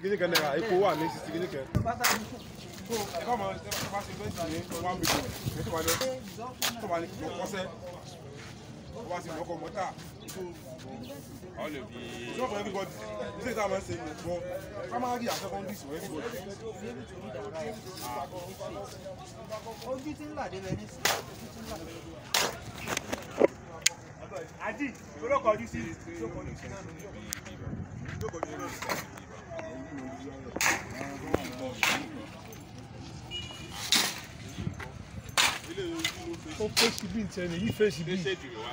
sixty kìíní kan náírà epo wà ní sixty kìíní kan. ẹ̀ka ọmọ ẹ̀ bá ṣe fẹ́ǹsì ní one million ẹ̀ tó wà ní tó wà ní ọ̀sẹ̀ tó wà sí ọkọ̀ mọ́tà all of the it's not for everybody you say that man say no but primary and secondary is for everybody. ojú tí ń là débẹ̀ ní sí ojú tí ń là àdì olókọ̀ọ́jú sí ó fèsì bí ntẹni yìí fèsì bí. ṣé jùlọ wá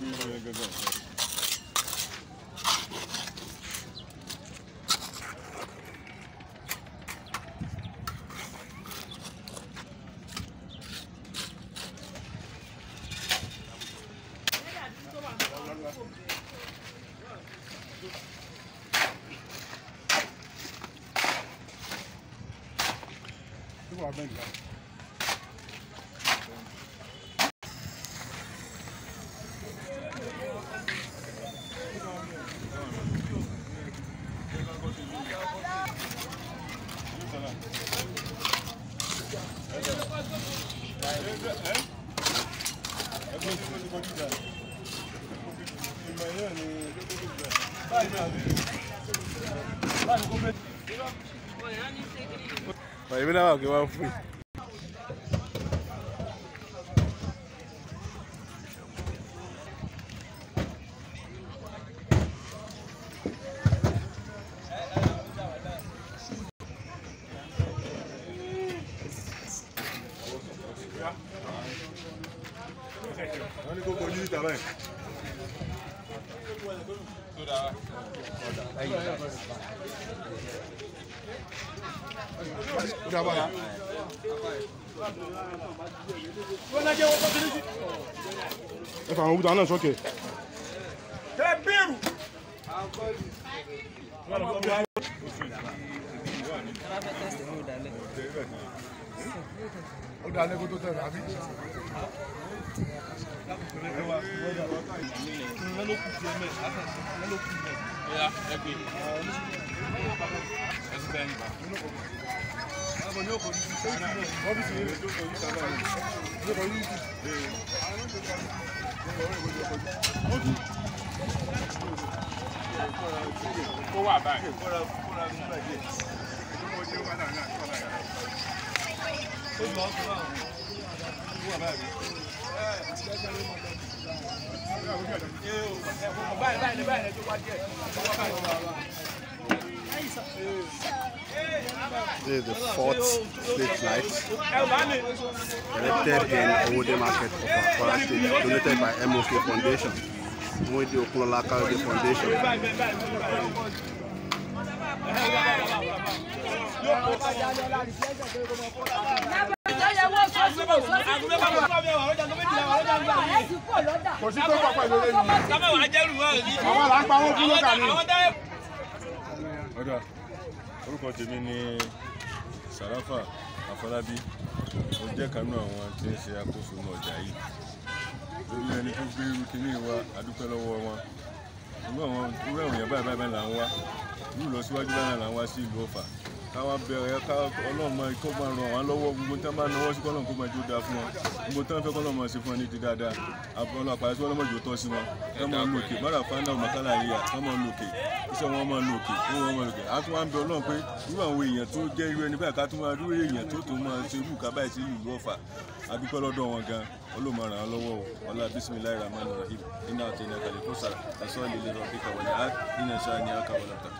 débẹ̀. èmi náà wà kí wọ́n fún yìí. wọ́n ní kó kojú ìta báyìí. Yá. ẹ fà àwọn òkúta náà sókè. ẹ bẹ̀rù. ó dá lẹ́kọ́ tó tẹ̀lé àbí. Ọ̀ya ẹgbẹ́. Ẹsùn bẹ́ẹ̀ ni bá. ọ́fíìsì yìí ló kojú ìta báyìí. ló kojú ìta. Kó wà báyìí. báyìí báyìí báyìí tó wá díẹ̀. This is the fourth street light. Erected in Owode Market of Akwara State, donated by MOK Foundation, Muide Okunola Kayode Foundation. Kò sí tó pápá ìlú lẹ́nu. àwọn là ń pa owó kúló kà ní. àwọn tẹ́lẹ̀. ọ̀dà orúkọ tèmi ni sàràfà àfọlábí mo jẹ́ kanú àwọn tí ń ṣe àkóso ní ọjà yìí lórí ẹni tó gbé irú kínní wa adúpẹ́ lọ́wọ́ wọn irú àwọn irú àwọn èèyàn báyìí báyìí là ń wá irú ìlọsíwájú báyìí là ń wá sí ìlú ọ̀fà káwa bẹ̀rẹ̀ ká ọlọ́run máa kó máa ràn wọ́n lọ́wọ́. Gbogbo tán bá náwó sí kọ́lọ́run kó máa jó dáa fún wọn. Gbogbo tán fẹ́ kọ́lọ́run máa ṣe fún wọn ní ti dáadáa. Àbọ̀lọ́ àpàrẹ sí ọlọ́mọ ìjọ tọ́ sí wọn. Kán máa lòkè mọ́ra fáńdà mọ́kálà yíyà kán máa lòkè iṣẹ́ wọn máa lòkè owó wọn máa lòkè á tún wá ń bẹ ọlọ́run pé irú àwọn èèyàn tó jẹ́ irú ẹni báyìí ká tún máa rú èèyàn tó tó máa ṣe irú ìka báyìí sí ìlú ọ̀fà. Adúpẹ́ lọ́dọ̀ wọn gan. Olóòmọ ràn án lọ́wọ́ ọlá bisimilayi rahman rahim. Iná àti iná kalẹ̀ kó sara àṣọ àlè lè rọ bí kàwé sáà ní àkàwé lọ́tà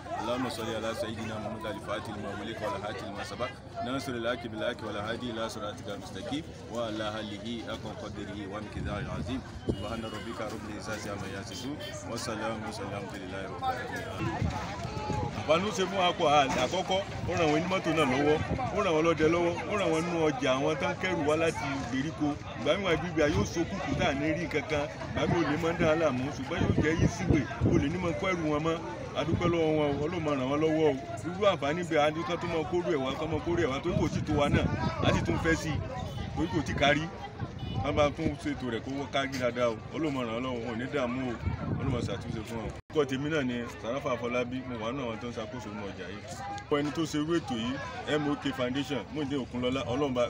sọ́lé aláṣà ìdínà mọ́mọ́tà àlìfáà tìlùmọ̀ wí ولك ولا هاتي لما سبق. ناصر الحق بالحق ولا هادي إلى صراطك المستقيم. وعلى آله حق قدره ومقداره العظيم. سبحان ربك رب العزة عما يصفون. وسلام وسلام لله رب العالمين. Àǹfààní ṣe fún akọ àkọ́kọ́ ó ràn wọ́n ní mọ́tò náà lọ́wọ́ ó ràn wọ́n lọ́dẹ lọ́wọ́ ó ràn wọ́n nínú ọjà àwọn tó ń kẹ́rù wá láti ìgbèríko. Ìgbà mi wà gbígbé yóò so kúkú tá à ní rí kankan ìgbà mi ò lè mọ́ ń dá láàmú ṣùgbọ́n yóò jẹ́ yí síwèé o lè ní mọ́ kó ẹrù wọn mọ́. Adúpẹ́ lọ́wọ́ wọn o ọlọ́mọ ràn wọ́n lọ́wọ́ o. Irú àǹfààní bẹ́ẹ̀ adúgbò tó mọ kóró ẹ̀wà kọ́ mọ kóró ẹ̀wà torí kò tí tó wa náà á sì tún fẹ́ sí i torí kò tí kárí. Wọ́n bá tún ṣètò rẹ̀ kó wọ́n kárí dáadáa o. Ọlọ́mọ ràn wọ́n lọ́wọ́ wọn ò ní dààmú o. Ọlọ́mọ ṣàtúnṣe fún wọn. Orúkọ tèmi náà ni sàráfà afọlábí. Mo wà náà àwọn tó ń ṣàkóso ní ọjà yìí. ọ̀pọ̀ ẹni tó ṣe irú ètò yìí mok foundation múndé òkunlọ́lá ọlọ́mọba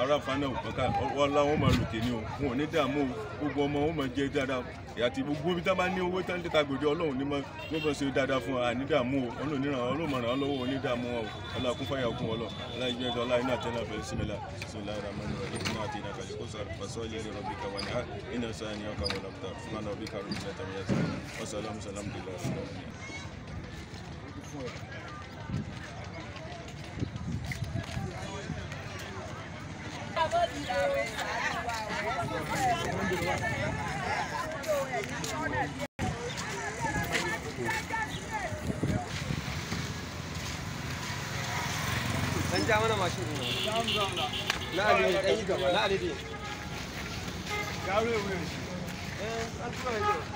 ará fana òkànká ọlá wọn máa lòkè ni o. Wọn ò ní dààmú o. Gbogbo ọmọ wọn máa jẹ dáadáa. Àti gbogbo ibi tá a bá ní owó tán tẹ́ta gbòde ọlọ́run ní wọ́n bá ṣe dáadáa fún wa ní dààmú o. Ọlọ́run ní ràn ọlọ́run ràn lọ́wọ́ wọn ní dààmú wọn o. Ọlá kún fáyà kún ọlọ́. Ẹjọ́ ọlá iná àtẹnà fẹ́ símílà símílà ìrànmọ́ni rẹ̀ iná àti iná kàlẹ́ kó sọ̀rọ̀ fasọ́ọ̀lì lè rọ̀bì kàwá ní iná sáà ní ọkà wọlé ọ̀tà fúnmá náà bí kàrọ̀ ìṣẹ́ tàbí ẹ̀sìn Sen camına maşın. Tamam tamam. Na ali, en yi gaba, na ali din. Yaro ya wuce. Eh, an tura yau.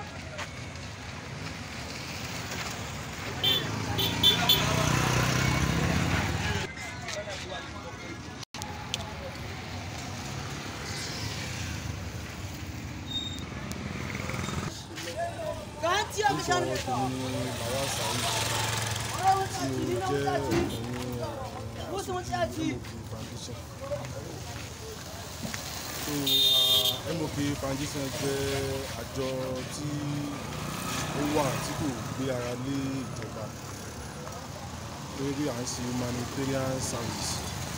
Orúkọ tèmi ni bàbá sàyí tí ó jẹ́ ọ̀gbìn foundation. so mok foundation jẹ́ àjọ tí ó wà tí kò gbé ara lé ìjọba lórí à ń ṣe humanitarian service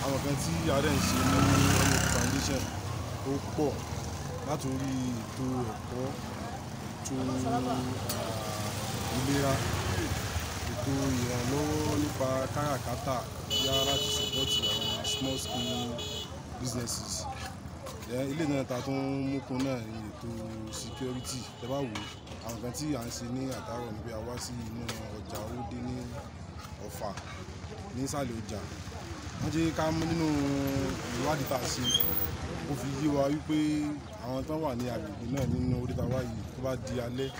àwọn kan tí ààrẹ ń ṣe ní mok foundation ó pọ̀ látòrí ètò ẹ̀kọ́ ètò ìlera ètò ìrànlọ́wọ́ nípa káràkátà yá láti support àwọn small scale businesses. Ilé náà ta tó ń múkun náà ètò security. Tẹ́ bá wò àwọn kan tí à ń ṣe ní àtàrọ̀ níbi àwa sí inú ọjà owóde ní ọ̀fà ní ìsàlẹ̀ ọjà. Wọ́n jẹ́ ká nínú ìwádìí tá a ṣe ó fi yé wa wípé àwọn tán wà ní agbègbè náà nínú orí ta wá yìí tó bá di alẹ́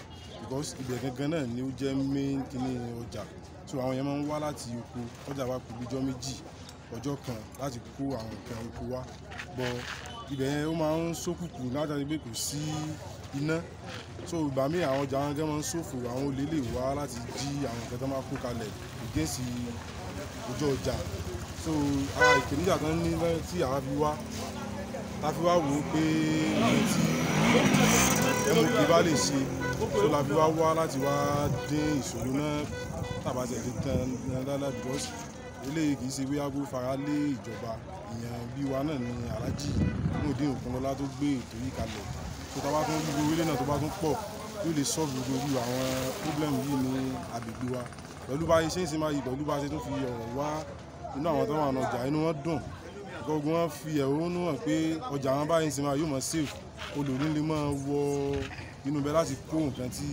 because ibẹ̀ gangan náà ni ó jẹ́ main kíní ọjà. So àwọn yẹn máa ń wá láti oko ọjà wa kù bíjọ́ méjì ọjọ́ kan láti kó àwọn nǹkan oko wá. Bọ ibẹ̀ yẹn ó máa ń ṣókùnkùn látàrí pé kò sí iná. So ìgbà míì àwọn ọjà wọn gan máa ń ṣòfò àwọn olè lè wá láti jí àwọn nǹkan tó máa kó kalẹ̀ against ojú ọjà. So ara ìpèníjà kan ní tí àwa fi wá ta fi wá wò ó pé mok bá lè ṣe so la fi wá wá láti wá dín ìṣòro náà. Tàbá tẹ̀ lé tán dáadáa because eléyìí kì í ṣe bóyá kó fara lé ìjọba. Ìyẹn bí wa náà ní alájì Muyideen Okunlọ́lá tó gbé ètò yìí kalẹ̀. Tó tá bá tún gbogbo orílẹ̀ náà tó bá tún pọ̀ yóò lè solve gbogbo àwọn problem yìí ní agbègbè wa. Pẹ̀lú bá ṣe ń ṣe máa yí pẹ̀lú bá ṣe tún fi ọ̀rọ̀ wá inú àwọn tó wà ní ọjà inú wọn dùn gbogbo wọn fi ẹ̀hónú hàn pé ọjà àwọn báyìí máa yóò mọ̀ safe olùrí lè máa wọ inú bẹ láti kó nǹkan tí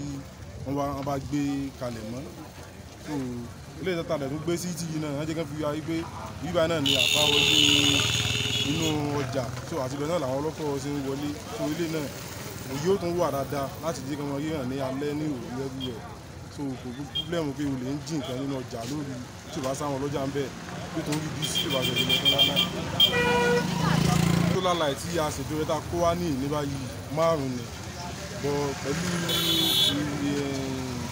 wọ́n bá gbé kalẹ̀ mọ́ ilé ìtọ́ta rẹ̀ tó gbé sí tìyí náà wọ́n jẹ́ kán fi wá wípé bíbá náà ni àbáwọlé inú ọjà so àti bẹ́ẹ̀ náà làwọn ọlọ́kọ̀ ṣe ń wọlé so ilé náà ó tún wà dáadáa láti jẹ́ kí wọ́n rí hàn ní alẹ́ ní òru ẹrú rẹ̀ so kò gbé púpọ̀lẹ́mù pé olè ń jí nǹkan nínú ọjà lórí tí ò bá sáwọn ọlọ́jà ń bẹ̀ tó tún rí bí sí ìbá ṣẹlẹ̀ lọ́tọ́ láláì tó láláì tí a ṣètò rẹ̀ tá kó wá ní ní báyìí márùn-ún ni. Bọ̀ pẹ̀lú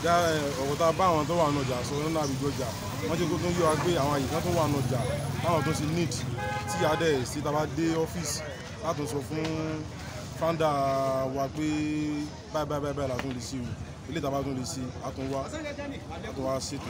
dá ẹ, ọ̀rọ̀ tá a bá àwọn tó wà nù ọjà sọ nínú àbíjọ ọjà wọ́n ti kó tó ń yọ wa pé àwọn àyíká tó wà nù ọjà táwọn tó ṣe need tí a dẹ̀ sí tá a bá dé ọ́fíìsì láti sọ fún founder wa pé báyìí báyìí báyìí la tún lè ṣe o. Ilé ìta bá tún lè ṣe a tún wá a tún wá ṣètò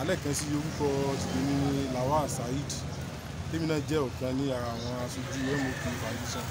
àálẹ̀ kan sí orúkọ tìbí ní Lawal Saheed tèmi náà jẹ́ ọ̀kan ní ara àwọn aṣojú MOK foundation.